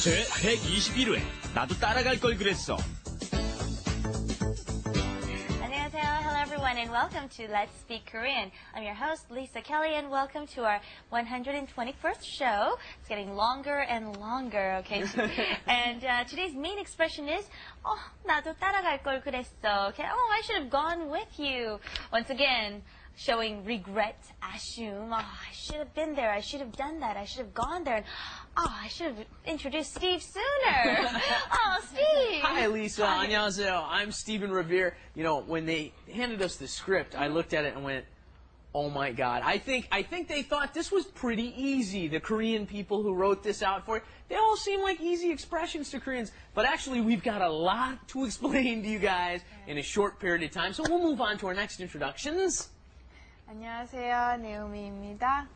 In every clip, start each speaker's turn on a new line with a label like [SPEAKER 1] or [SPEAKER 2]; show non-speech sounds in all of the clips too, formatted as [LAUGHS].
[SPEAKER 1] 제 121회 나도 따라갈 걸 그랬어.
[SPEAKER 2] 안녕하세요. Hello everyone and welcome to Let's Speak Korean. I'm your host Lisa Kelly and welcome to our 121st show. It's getting longer and longer, okay? [LAUGHS] and uh, today's main expression is oh, 나도 따라갈 걸 그랬어. Okay? Oh, I should have gone with you. Once again, showing regret, assume. Oh, I should have been there. I should have done that. I should have gone there. And, oh, I should have introduced Steve sooner. [LAUGHS] oh, Steve.
[SPEAKER 3] Hi, Lisa.
[SPEAKER 2] Hi.
[SPEAKER 3] 안녕하세요. I'm Stephen Revere. You know, when they handed us the script, I looked at it and went, "Oh my God!" I think I think they thought this was pretty easy. The Korean people who wrote this out for it, they all seem like easy expressions to Koreans, but actually we've got a lot to [LAUGHS] explain to you guys in a short period of time. So we'll move on to our next introductions.
[SPEAKER 4] 안녕하세요, 네오미입니다.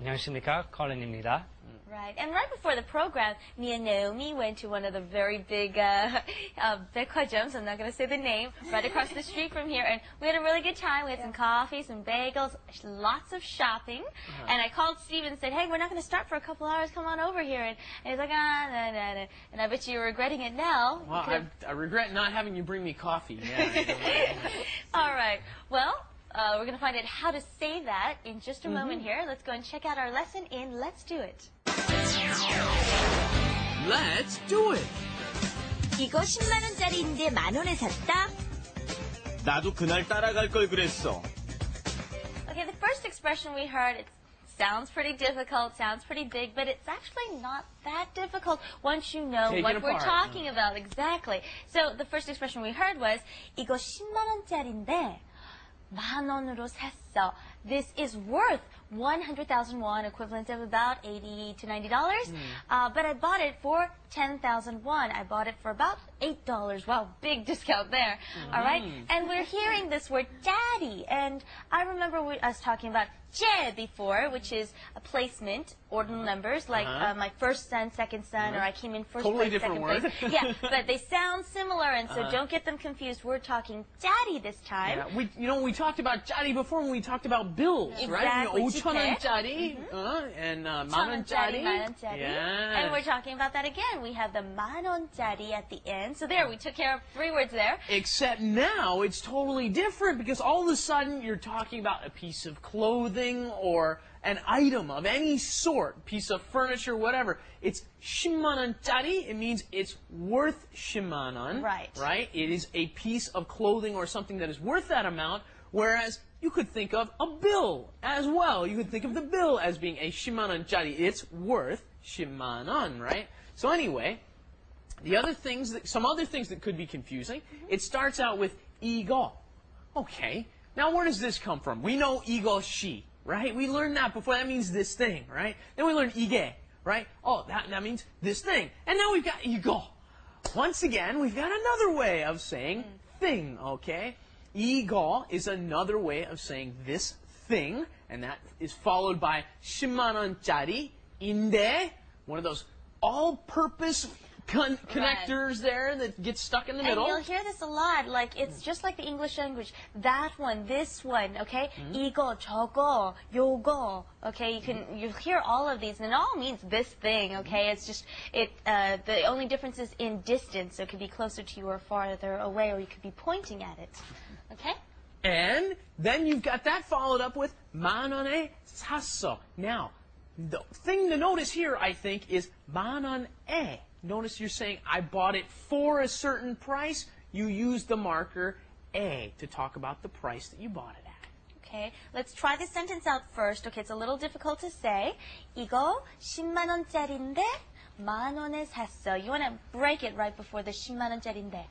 [SPEAKER 5] 안녕하십니까, 컬린입니다.
[SPEAKER 2] Right. And right before the program, me and Naomi went to one of the very big uh, [LAUGHS] uh, 백화점s, I'm not going to say the name, right across the street from here. And we had a really good time. We had some coffee, some bagels, sh- lots of shopping. And I called Steve and said, hey, we're not going to start for a couple hours. Come on over here. And, and he's like, ah, nah, nah, nah. And I bet you're regretting it now.
[SPEAKER 3] Well, I, I regret not having you bring me coffee. Yeah. [LAUGHS]
[SPEAKER 2] All right. Well, uh, we're going to find out how to say that in just a moment here. Let's go and check out our lesson in Let's Do It.
[SPEAKER 3] Let's do it.
[SPEAKER 6] 이거 10만 원짜리인데 만 원에 샀다?
[SPEAKER 1] 나도 그날 따라갈 걸 그랬어.
[SPEAKER 2] Okay, the first expression we heard, it sounds pretty difficult, sounds pretty big, but it's actually not that difficult once you know
[SPEAKER 3] Take it
[SPEAKER 2] what we're
[SPEAKER 3] apart.
[SPEAKER 2] talking about exactly. So the first expression we heard was 이거 10만 원짜리인데 만 원으로 샀어. This is worth 100,000 won, equivalent of about 80 to 90 dollars.
[SPEAKER 3] Hmm.
[SPEAKER 2] Uh, but I bought it for 10,000 won. I bought it for about eight dollars. Wow, big discount there. All right,
[SPEAKER 3] Hmm.
[SPEAKER 2] and we're hearing this word daddy, and I remember we, us talking about 제 before, which is a placement, ordinal numbers, like
[SPEAKER 3] Uh-huh.
[SPEAKER 2] uh, my first son, second son, or I came in first
[SPEAKER 3] Totally
[SPEAKER 2] place,
[SPEAKER 3] different
[SPEAKER 2] second
[SPEAKER 3] word.
[SPEAKER 2] place. yeah, [LAUGHS] but they sound similar, and so
[SPEAKER 3] Uh-huh.
[SPEAKER 2] don't get them confused. We're talking daddy this time.
[SPEAKER 3] Yeah, we, you know, we talked about jari before when we talked about bills, right?
[SPEAKER 2] Exactly,
[SPEAKER 3] 5천 원짜리, uh, and uh, 만 원짜리.
[SPEAKER 2] 만 원짜리.
[SPEAKER 3] Yeah.
[SPEAKER 2] And we're talking about that again. We have the 만 원짜리 at the end. So there, we took care of three words there.
[SPEAKER 3] Except now it's totally different because all of a sudden you're talking about a piece of clothing or an item of any sort, piece of furniture, whatever. It's shimanantari. It means it's worth shimanan.
[SPEAKER 2] Right.
[SPEAKER 3] Right? It is a piece of clothing or something that is worth that amount, whereas you could think of a bill as well. You could think of the bill as being a shimanantari. It's worth shimanan, right? So anyway, the other things, that, some other things that could be confusing, mm -hmm. it starts out with ego. Okay, now where does this come from? We know ego she, right? We learned that before. That means this thing, right? Then we learned ige, right? Oh, that, that means this thing. And now we've got ego. Once again, we've got another way of saying mm. thing, okay? Ego is another way of saying this thing, and that is followed by shimananchari, inde, one of those all-purpose con- connectors there that gets stuck in the
[SPEAKER 2] And
[SPEAKER 3] middle.
[SPEAKER 2] you'll hear this a lot. Like it's just like the English language. That one, this one, okay? 이거, 저거, 요거. Okay, you can you hear all of these, and it all means this thing. Okay, it's just it. Uh, the only difference is in distance. So it could be closer to you or farther away, or you could be pointing at it. Okay.
[SPEAKER 3] And then you've got that followed up with 만 원에 샀어. Now, the thing to notice here, I think, is 만 원에. Notice you're saying, I bought it for a certain price. You use the marker A to talk about the price that you bought it at.
[SPEAKER 2] Okay, let's try this sentence out first. Okay, it's a little difficult to say. 이거 10만 원짜리인데 만 원에 샀어. You want to break it right before the 10만 원짜리인데.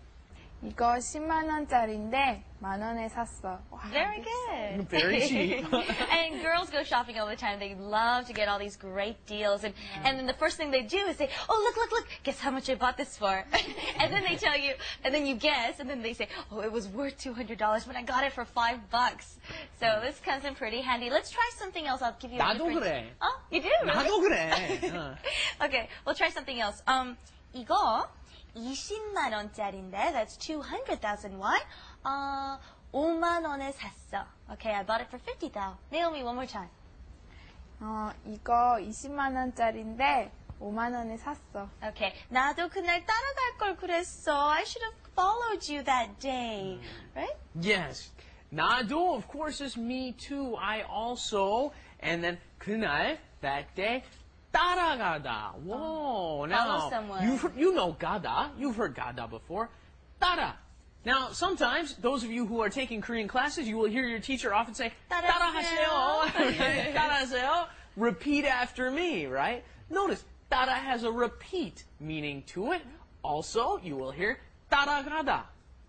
[SPEAKER 4] 이거 10만 원짜리인데 만 원에 샀어. 와,
[SPEAKER 2] Very good.
[SPEAKER 3] Very [LAUGHS] cheap. [LAUGHS]
[SPEAKER 2] and girls go shopping all the time. They love to get all these great deals. And, and then the first thing they do is say, oh, look, look, look, guess how much I bought this for? [LAUGHS] and then they tell you, and then you guess, and then they say, oh, it was worth $200, but I got it for five bucks. So this comes in pretty handy. Let's try something else. I'll give you a
[SPEAKER 3] 나도
[SPEAKER 2] different...
[SPEAKER 3] 그래.
[SPEAKER 2] Oh, you do? Really?
[SPEAKER 3] 나도 그래. 어.
[SPEAKER 2] okay, we'll try something else. Um, 이거 20만 원짜리인데, that's 200,000 won. 어, 5만 원에 샀어. Okay, I bought it for 50,000. Naomi, one more time.
[SPEAKER 4] 어, 이거 20만 원짜리인데 5만 원에 샀어.
[SPEAKER 2] Okay. 나도 그날 따라갈 걸 그랬어. I should have followed you that day. Right?
[SPEAKER 3] Yes. 나도, of course, is me too. I also. And then 그날, that day, Taragada. Whoa. now, You've, heard, you know gada. You've heard gada before. Tara. Now, sometimes, those of you who are taking Korean classes, you will hear your teacher often say, Tara haseo. Tara haseo. Repeat after me, right? Notice, Tara has a repeat meaning to it. Also, you will hear taragada,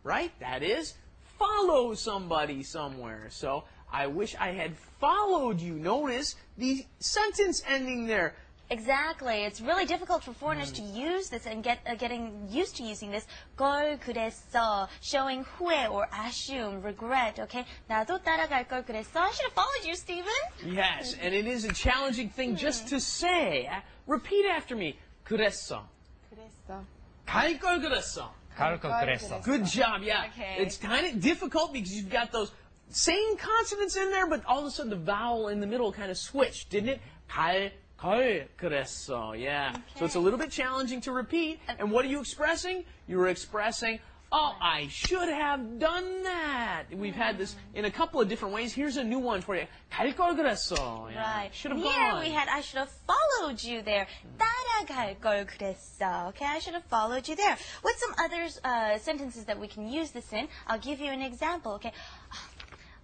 [SPEAKER 3] right? That is, follow somebody somewhere. So, I wish I had followed you. Notice the sentence ending there.
[SPEAKER 2] Exactly. It's really difficult for foreigners to use this and get uh, getting used to using this. 걸 그랬어, showing 후회 or assume, regret. Okay. 나도 따라갈 걸 그랬어. I should have followed you, Stephen.
[SPEAKER 3] Yes, and it is a challenging thing just to say. Uh, Repeat after me. 그랬어.
[SPEAKER 4] 그랬어.
[SPEAKER 3] 갈 걸 그랬어.
[SPEAKER 5] 가을 거 그랬어.
[SPEAKER 3] Good job, yeah.
[SPEAKER 2] Okay.
[SPEAKER 3] It's kind of difficult because you've got those same consonants in there, but all of a sudden the vowel in the middle kind of switched, didn't it? 갈, 걸 그랬어, yeah. So it's a little bit challenging to repeat. And what are you expressing? You're expressing, oh, I should have done that. We've had this in a couple of different ways. Here's a new one for you. 갈 걸 그랬어. Yeah.
[SPEAKER 2] Right.
[SPEAKER 3] Should have
[SPEAKER 2] Here
[SPEAKER 3] gone.
[SPEAKER 2] we had I should have followed you there. 따라갈 걸 그랬어. Okay, I should have followed you there. With some other uh, sentences that we can use this in, I'll give you an example. Okay.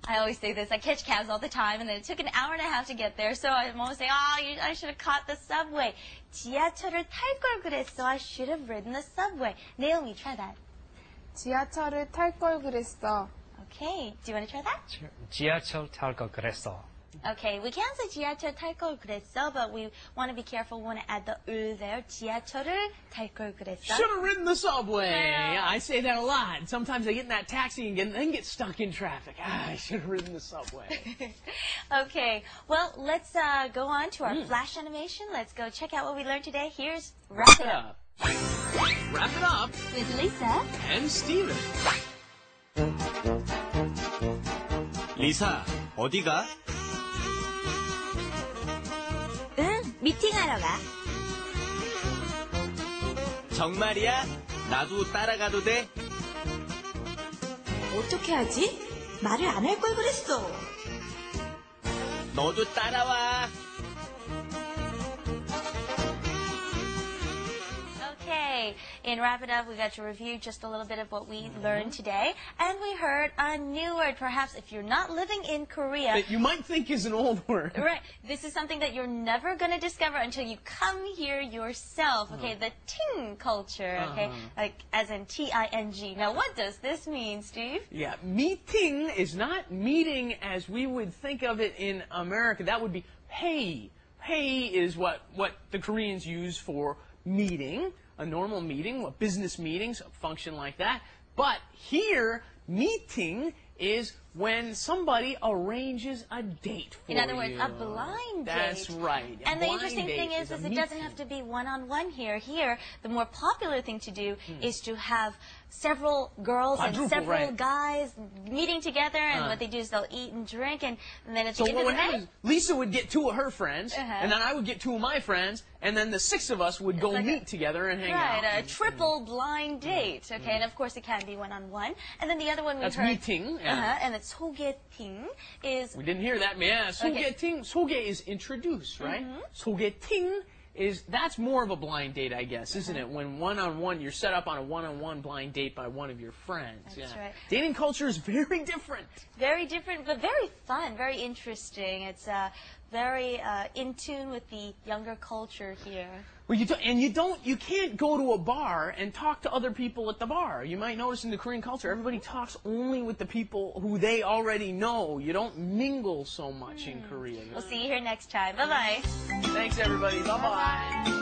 [SPEAKER 2] I always say this. I catch cabs all the time, and then it took an hour and a half to get there. So I'm always saying, "Oh, you, I should have caught the subway." 지하철을 탈 걸 그랬어. I should have ridden the subway. Naomi, try that.
[SPEAKER 4] 지하철을 탈 걸 그랬어.
[SPEAKER 2] Okay. Do you want to try that?
[SPEAKER 5] 지하철 탈 거 그랬어.
[SPEAKER 2] Okay, we can say 지하철 탈 걸 그랬어, but we want to be careful. We want to add the 을 there. 지하철을 탈 걸 그랬어.
[SPEAKER 3] Should have ridden the subway.
[SPEAKER 2] Yeah.
[SPEAKER 3] Yeah, I say that a lot. Sometimes I get in that taxi and get, then get stuck in traffic. Ah, I should have ridden the subway. [LAUGHS]
[SPEAKER 2] Okay, well, let's uh, go on to our flash animation. Let's go check out what we learned today. Here's Wrap
[SPEAKER 3] Wrap
[SPEAKER 2] It
[SPEAKER 3] it
[SPEAKER 2] Up
[SPEAKER 3] up. Wrap it up.
[SPEAKER 2] with Lisa.
[SPEAKER 3] And Steven.
[SPEAKER 1] 리사, 어디가?
[SPEAKER 6] 미팅하러 가.
[SPEAKER 1] 정말이야? 나도 따라가도 돼?
[SPEAKER 6] 어떻게 하지? 말을 안 할 걸 그랬어.
[SPEAKER 1] 너도 따라와.
[SPEAKER 2] In Wrap It Up, we got to review just a little bit of what we learned today. And we heard a new word. Perhaps if you're not living in Korea,
[SPEAKER 3] That you might think is an old word. [LAUGHS]
[SPEAKER 2] Right. This is something that you're never going to discover until you come here yourself. Okay, the ting culture. Okay,
[SPEAKER 3] Uh-huh.
[SPEAKER 2] like as in T I N G. Now, what does this mean, Steve?
[SPEAKER 3] Yeah, meeting is not meeting as we would think of it in America. That would be hey. Hey is what, what the Koreans use for meeting, a normal meeting, what business meeting, meetings function like that. But here, meeting is when somebody arranges a date for you.
[SPEAKER 2] In other words,
[SPEAKER 3] you.
[SPEAKER 2] a blind date.
[SPEAKER 3] That's right. A
[SPEAKER 2] And the interesting thing is,
[SPEAKER 3] a
[SPEAKER 2] is it doesn't have to be one-on-one here. Here, the more popular thing to do
[SPEAKER 3] Hmm.
[SPEAKER 2] is to have several girls and several
[SPEAKER 3] right.
[SPEAKER 2] guys meeting together, and
[SPEAKER 3] Uh.
[SPEAKER 2] what they do is they'll eat and drink, and, and then at
[SPEAKER 3] So
[SPEAKER 2] the end
[SPEAKER 3] what
[SPEAKER 2] of
[SPEAKER 3] would
[SPEAKER 2] the
[SPEAKER 3] happen
[SPEAKER 2] night,
[SPEAKER 3] is Lisa would get two of her friends,
[SPEAKER 2] Uh-huh.
[SPEAKER 3] and then I would get two of my friends, and then the six of us would go
[SPEAKER 2] like a-
[SPEAKER 3] meet together and hang
[SPEAKER 2] Right,
[SPEAKER 3] out.
[SPEAKER 2] a triple blind date. Okay, and of course it can be one on one. And then the other one we
[SPEAKER 3] That's
[SPEAKER 2] heard.
[SPEAKER 3] meeting, yeah.
[SPEAKER 2] Uh-huh, and it's 소개팅 is
[SPEAKER 3] We didn't hear that, but yeah, 소개팅, 소개 is introduce, right?
[SPEAKER 2] Mm-hmm.
[SPEAKER 3] 소개팅 is, that's more of a blind date, I guess, isn't
[SPEAKER 2] Uh-huh.
[SPEAKER 3] it? When one-on-one, you're set up on a one-on-one blind date by one of your friends.
[SPEAKER 2] That's
[SPEAKER 3] yeah.
[SPEAKER 2] right.
[SPEAKER 3] Dating culture is very different.
[SPEAKER 2] very different, but very fun, very interesting. It's uh, very uh, in tune with the younger culture here.
[SPEAKER 3] Well, you don't, and you don't, you can't go to a bar and talk to other people at the bar. You might notice in the Korean culture, everybody talks only with the people who they already know. You don't mingle so much in Korea.
[SPEAKER 2] We'll see you here next time. Bye bye.
[SPEAKER 3] Thanks, everybody. Bye bye.